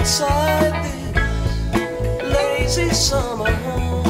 outside this lazy summer home.